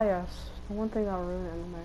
yes, the one thing I ruined anime.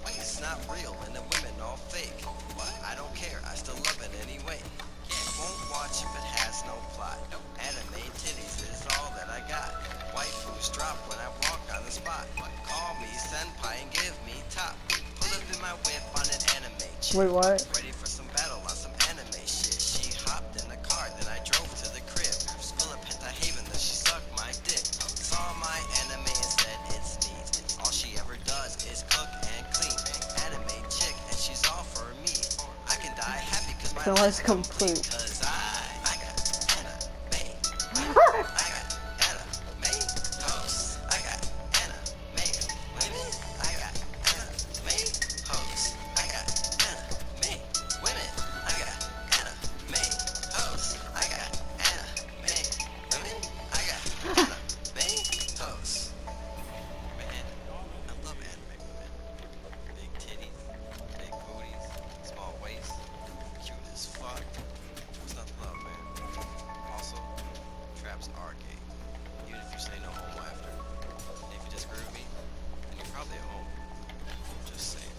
not real and the women all fake. I don't care, I still love it anyway. Won't watch if it has no plot. Anime titties is all that I got. Drop when I walk on the spot. Call me senpai and give me top. Pull up in my whip on an anime. Wait, what? So let's complete. comes. Even if you say no homo after. And if you disagree with me, then you're probably a homo. Just saying.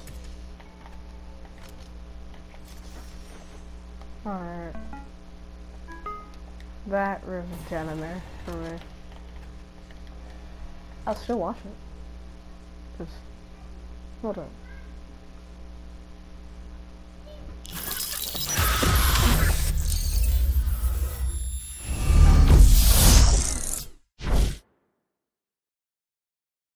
Alright. That river got there for me. I'll still watch it. Just, hold on.